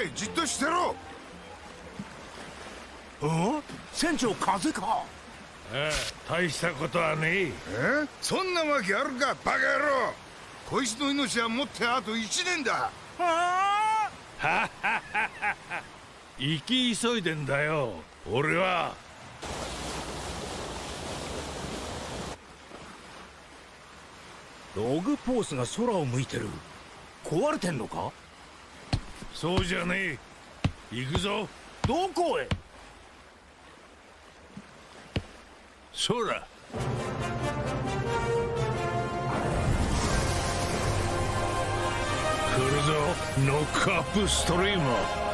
れじっとしてろ。ん？船長風か？ああ大したことはねえ。え？そんなわけあるかバカ野郎。こいつの命はもってあと1年だ。生き急いでんだよ。俺は。ログポースが空を向いてる。壊れてんのか？そうじゃねえ。行くぞ。どこへ？そら来るぞ。ノックアップストリーマー。